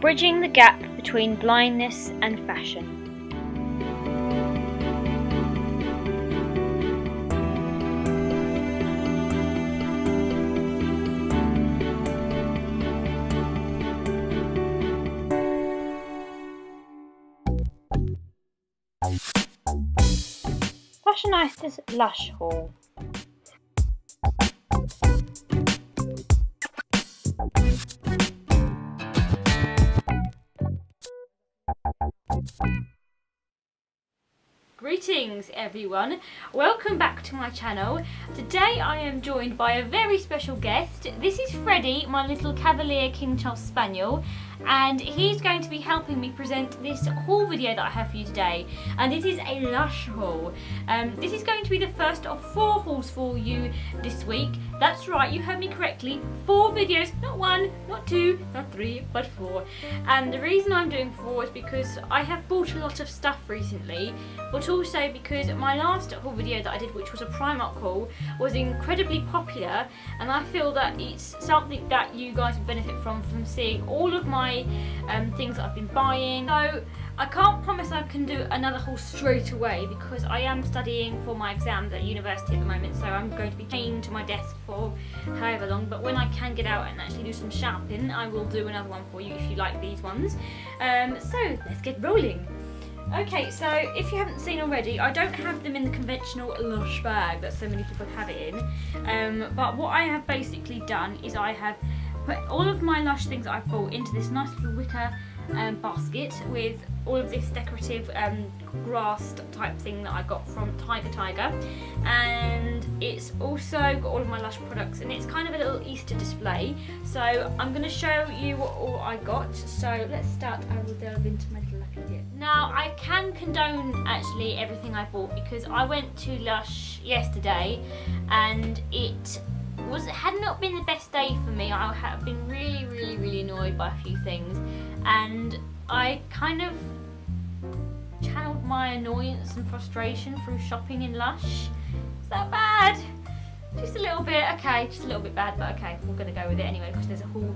bridging the gap between blindness and fashion. Fashioneyesta's Lush Haul. Greetings everyone, welcome back to my channel. Today I am joined by a very special guest. This is Freddie, my little Cavalier King Charles Spaniel and he's going to be helping me present this haul video that I have for you today and it is a Lush haul. Um, this is going to be the first of four hauls for you this week. That's right, you heard me correctly, four videos, not one, not two, not three, but four. And the reason I'm doing four is because I have bought a lot of stuff recently but also because my last haul video that I did which was a Primark haul was incredibly popular and I feel that it's something that you guys would benefit from from seeing all of my um, things that I've been buying. So I can't promise I can do another haul straight away because I am studying for my exams at university at the moment so I'm going to be chained to my desk for however long but when I can get out and actually do some shopping I will do another one for you if you like these ones. Um, so let's get rolling. Okay, so if you haven't seen already, I don't have them in the conventional Lush bag that so many people have it in. Um, but what I have basically done is I have put all of my Lush things that I've bought into this nice little wicker um, basket with all of this decorative um, grass type thing that I got from Tiger Tiger. And it's also got all of my Lush products and it's kind of a little Easter display. So I'm going to show you what all I got. So let's start I will delve into my little lucky bit. Now I can condone actually everything I bought because I went to Lush yesterday and it was it had not been the best day for me. I have been really, really, really annoyed by a few things, and I kind of channeled my annoyance and frustration through shopping in Lush. Is that bad? Just a little bit, okay, just a little bit bad, but okay, we're gonna go with it anyway because there's a haul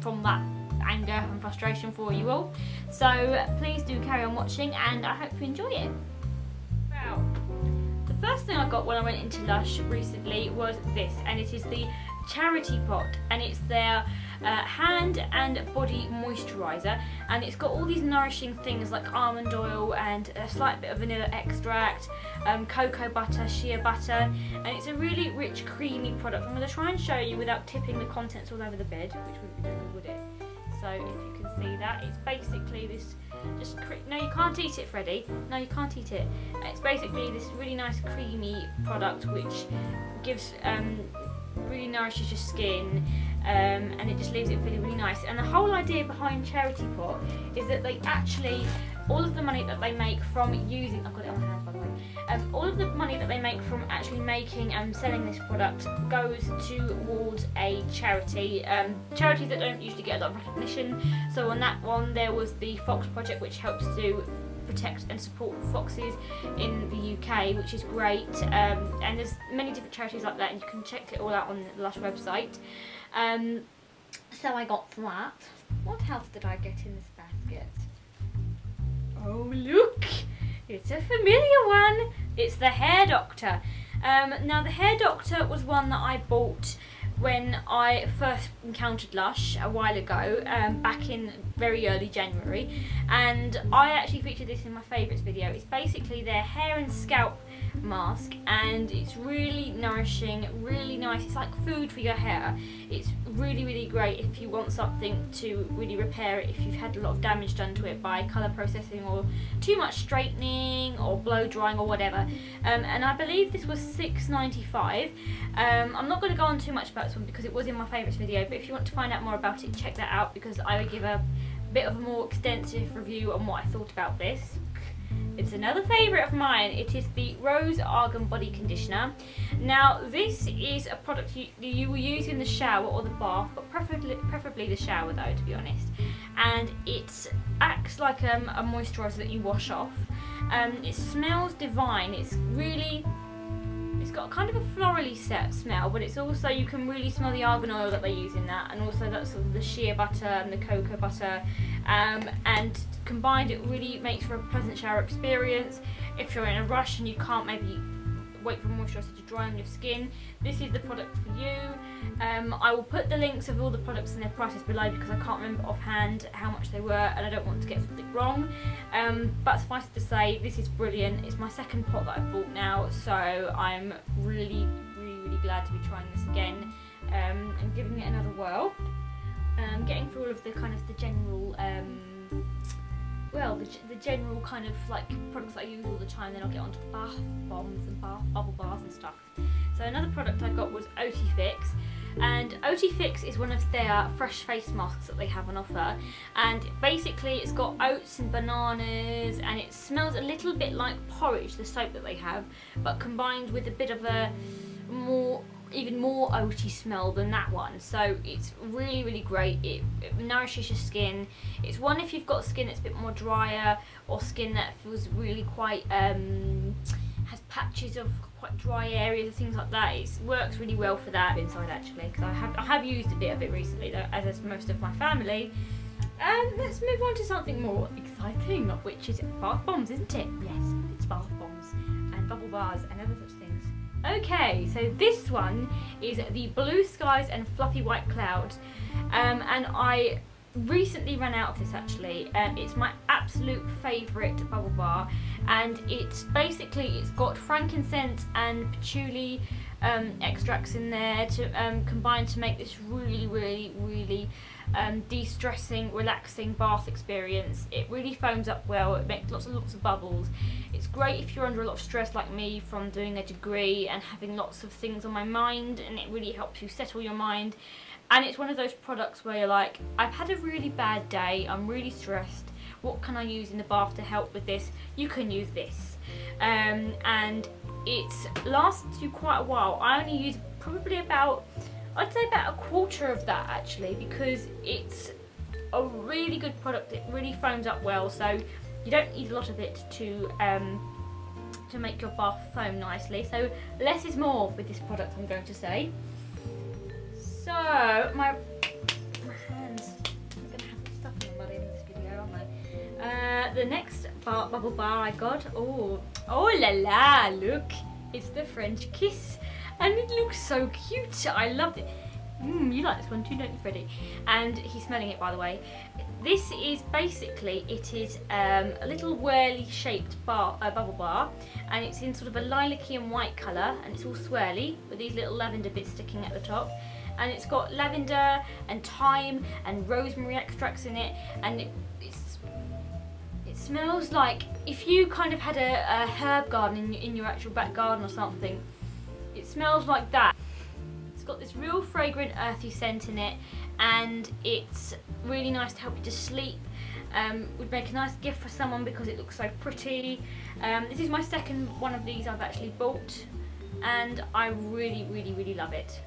from that anger and frustration for you all. So please do carry on watching and I hope you enjoy it. First thing I got when I went into Lush recently was this and it is the charity pot and it's their uh, hand and body moisturiser and it's got all these nourishing things like almond oil and a slight bit of vanilla extract, um, cocoa butter, shea butter and it's a really rich creamy product. I'm going to try and show you without tipping the contents all over the bed which wouldn't be doing would it? So see that. It's basically this just no you can't eat it Freddie. No you can't eat it. It's basically this really nice creamy product which gives um, really nourishes your skin um, and it just leaves it feeling really nice. And the whole idea behind Charity Pot is that they actually all of the money that they make from using I've got it on um, all of the money that they make from actually making and selling this product goes towards a charity um, charities that don't usually get a lot of recognition. So on that one there was the Fox Project which helps to protect and support foxes in the UK which is great. Um, and there's many different charities like that and you can check it all out on the Lush website. Um, so I got that what else did I get in this basket? Oh, look! It's a familiar one. It's the Hair Doctor. Um, now, the Hair Doctor was one that I bought when I first encountered Lush a while ago, um, back in very early January, and I actually featured this in my favourites video. It's basically their hair and scalp mask and it's really nourishing really nice. It's like food for your hair. It's really really great if you want something to really repair it if you've had a lot of damage done to it by colour processing or too much straightening or blow drying or whatever. Um, and I believe this was 6.95 um, I'm not going to go on too much about this one because it was in my favourites video but if you want to find out more about it check that out because I would give a bit of a more extensive review on what I thought about this it's another favourite of mine. It is the Rose Argan Body Conditioner. Now, this is a product you, you will use in the shower or the bath, but preferably, preferably the shower though, to be honest. And it acts like um, a moisturiser that you wash off. Um, it smells divine. It's really, got kind of a florally set smell, but it's also you can really smell the argan oil that they use in that, and also that sort of the shea butter and the cocoa butter, um, and combined it really makes for a pleasant shower experience. If you're in a rush and you can't maybe wait for moisturiser to dry on your skin, this is the product for you. Um, I will put the links of all the products and their prices below because I can't remember offhand how much they were and I don't want to get something wrong. Um, but suffice to say, this is brilliant. It's my second pot that I've bought now, so I'm really, really, really glad to be trying this again um, and giving it another whirl. Um, getting through all of the kind of the general um, the, the general kind of like products I use all the time, then I'll get onto bath bombs and bath bubble bars and stuff. So another product I got was Oatifix, and Oatifix is one of their fresh face masks that they have on offer, and basically it's got oats and bananas, and it smells a little bit like porridge, the soap that they have, but combined with a bit of a more even more oaty smell than that one. So it's really really great. It, it, nourishes your skin. It's one if you've got skin that's a bit more drier or skin that feels really quite um, has patches of quite dry areas and things like that. It works really well for that. Inside actually because I have, I have used a bit of it recently though as has most of my family. And let's move on to something more exciting which is bath bombs isn't it? Yes it's bath bombs and bubble bars and other such things Okay, so this one is the Blue Skies and Fluffy White Clouds. Um, and I recently ran out of this actually. Um, it's my absolute favourite bubble bar. And it's basically, it's got frankincense and patchouli um, extracts in there to um, combine to make this really, really, really um, de-stressing, relaxing bath experience. It really foams up well, it makes lots and lots of bubbles. It's great if you're under a lot of stress like me from doing a degree and having lots of things on my mind and it really helps you settle your mind. And it's one of those products where you're like, I've had a really bad day, I'm really stressed, what can I use in the bath to help with this? You can use this. Um, and it lasts you quite a while. I only use probably about I'd say about a quarter of that actually because it's a really good product. It really foams up well so you don't need a lot of it to um, to make your bath foam nicely. So less is more with this product I'm going to say. So my, my the next bar, bubble bar I got, oh, oh la la, look, it's the French Kiss and it looks so cute. I loved it. Mm, you like this one too, don't you, Freddie? And he's smelling it, by the way. This is basically, it is um, a little whirly shaped bar, uh, bubble bar, and it's in sort of a lilac-y and white colour, and it's all swirly, with these little lavender bits sticking at the top. And it's got lavender and thyme and rosemary extracts in it, and it, it smells like if you kind of had a, a herb garden in, in your actual back garden or something, it smells like that. It's got this real fragrant earthy scent in it and it's really nice to help you to sleep. Um, would make a nice gift for someone because it looks so pretty. Um, this is my second one of these I've actually bought and I really, really, really love it.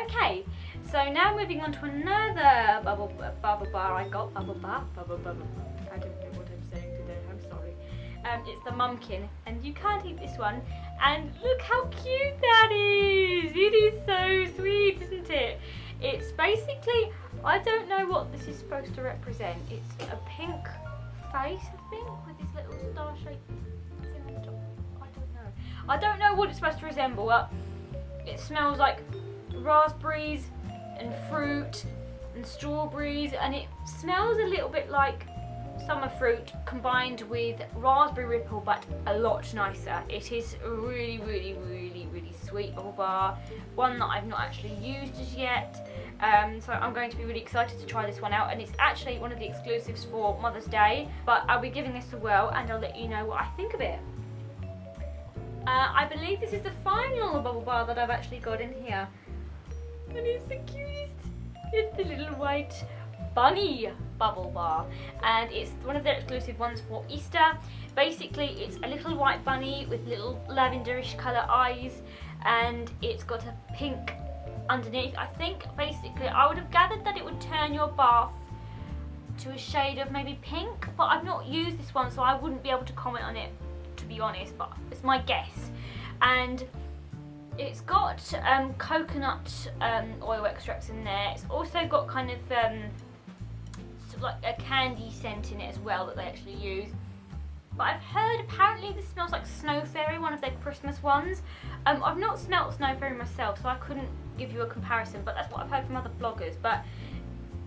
Okay, so now moving on to another bubble, bubble bar I got. Bubble bar? Bubble, bubble. Um, it's the Mumkin and you can't eat this one and look how cute that is! It is so sweet, isn't it? It's basically, I don't know what this is supposed to represent. It's a pink face, I think, with this little star-shaped thing on the top. I don't know. I don't know what it's supposed to resemble. But it smells like raspberries and fruit and strawberries and it smells a little bit like summer fruit combined with raspberry ripple but a lot nicer. It is really really really really sweet bubble bar, one that I've not actually used as yet um, so I'm going to be really excited to try this one out and it's actually one of the exclusives for Mother's Day but I'll be giving this a whirl and I'll let you know what I think of it. Uh, I believe this is the final bubble bar that I've actually got in here and it's the cutest. It's the little white bunny bubble bar and it's one of their exclusive ones for Easter. Basically it's a little white bunny with little lavenderish colour eyes and it's got a pink underneath. I think basically I would have gathered that it would turn your bath to a shade of maybe pink but I've not used this one so I wouldn't be able to comment on it to be honest but it's my guess and It's got um, coconut um, oil extracts in there. It's also got kind of um, sort of like a candy scent in it as well that they actually use. But I've heard apparently this smells like Snow Fairy, one of their Christmas ones. Um, I've not smelt Snow Fairy myself, so I couldn't give you a comparison, but that's what I've heard from other bloggers. But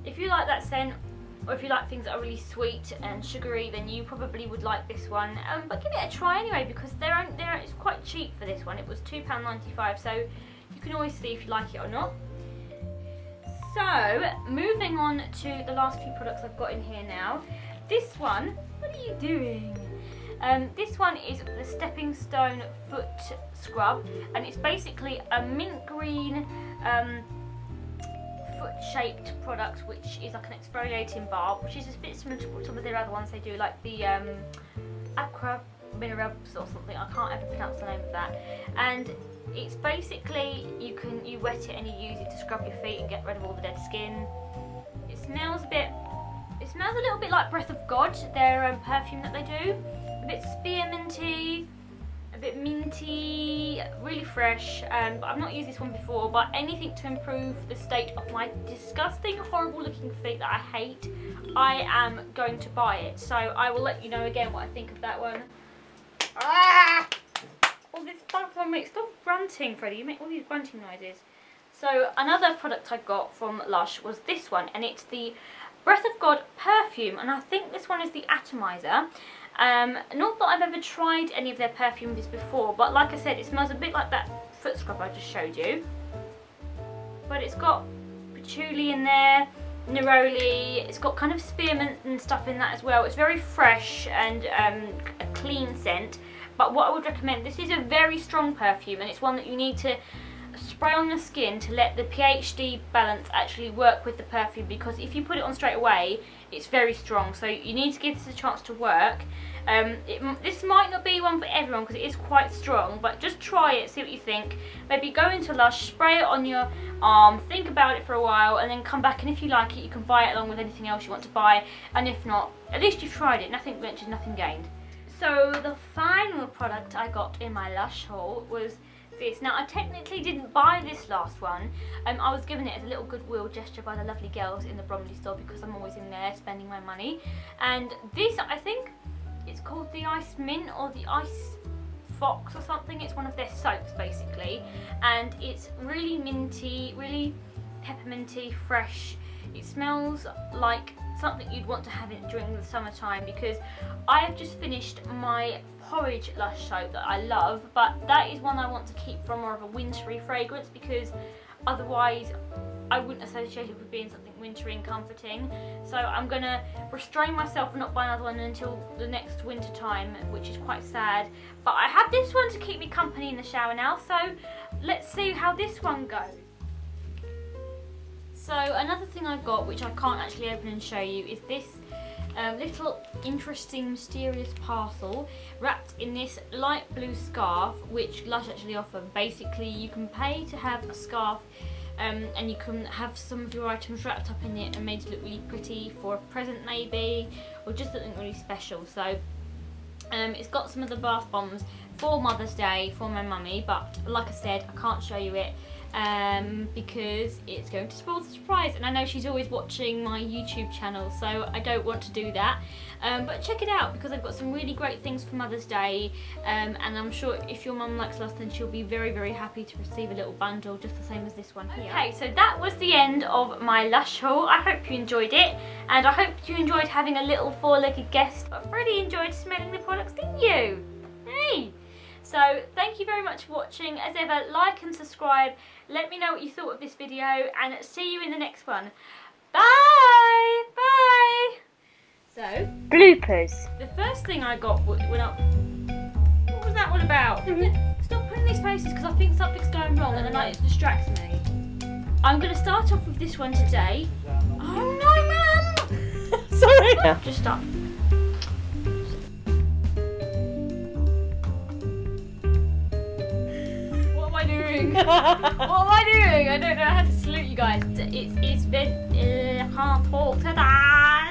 if you like that scent, or if you like things that are really sweet and sugary, then you probably would like this one. Um, but give it a try anyway, because they're, they're, it's quite cheap for this one. It was £2.95, so you can always see if you like it or not. So, moving on to the last few products I've got in here now. This one, what are you doing? Um, this one is the Stepping Stone Foot Scrub, and it's basically a mint green um, foot-shaped product, which is like an exfoliating bar, which is a bit similar to some of their other ones they do, like the um, Aqua Minerals or something. I can't ever pronounce the name of that. And it's basically you can you wet it and you use it to scrub your feet and get rid of all the dead skin. It smells a bit. It smells a little bit like Breath of God, their um, perfume that they do a bit spearminty, a bit minty, really fresh. Um, but I've not used this one before, but anything to improve the state of my disgusting, horrible looking feet that I hate, I am going to buy it. So I will let you know again what I think of that one. Ah! All this stuff. Stop grunting, Freddie. You make all these grunting noises. So another product I got from Lush was this one, and it's the Breath of God perfume, and I think this one is the atomizer. Um, not that I've ever tried any of their perfumes before, but like I said, it smells a bit like that foot scrub I just showed you. But it's got patchouli in there, neroli, it's got kind of spearmint and stuff in that as well. It's very fresh and um, a clean scent. But what I would recommend, this is a very strong perfume and it's one that you need to spray on the skin to let the pH-D balance actually work with the perfume because if you put it on straight away it's very strong. So you need to give this a chance to work. Um, it, this might not be one for everyone because it is quite strong but just try it see what you think. Maybe go into Lush spray it on your arm think about it for a while and then come back and if you like it you can buy it along with anything else you want to buy. And if not at least you've tried it nothing ventured nothing gained so the final product I got in my Lush haul was this. Now I technically didn't buy this last one, um, I was given it as a little goodwill gesture by the lovely girls in the Bromley store because I'm always in there spending my money. And this, I think, it's called the Ice Mint or the Ice Fox or something. It's one of their soaps basically. And it's really minty, really pepperminty, fresh. It smells like something you'd want to have it during the summertime because I have just finished my porridge lush soap that I love but that is one I want to keep for more of a wintry fragrance because otherwise I wouldn't associate it with being something wintry and comforting. So I'm gonna restrain myself and not buy another one until the next winter time which is quite sad. But I have this one to keep me company in the shower now so let's see how this one goes so another thing I got, which I can't actually open and show you, is this um, little interesting mysterious parcel wrapped in this light blue scarf, which Lush actually offer. Basically, you can pay to have a scarf um, and you can have some of your items wrapped up in it and made to look really pretty for a present maybe, or just something really special. So um, it's got some of the bath bombs for Mother's Day for my mummy, but like I said, I can't show you it um, because it's going to spoil the surprise and I know she's always watching my YouTube channel so I don't want to do that um, but check it out because I've got some really great things for Mother's Day um, and I'm sure if your mum likes Lush then she'll be very very happy to receive a little bundle just the same as this one here. Okay so that was the end of my Lush haul. I hope you enjoyed it and I hope you enjoyed having a little four-legged guest but Freddie enjoyed smelling the products didn't you? Hey! So thank you very much for watching. As ever, like and subscribe. Let me know what you thought of this video and see you in the next one. Bye! Bye! So, bloopers. The first thing I got when I... What was that all about? Mm-hmm. Stop putting these faces because I think something's going wrong and then it distracts me. I'm going to start off with this one today. Oh no, Mum! Sorry. Just stop. what am I doing? I don't know how to salute you guys. It's it's been uh, can't talk today.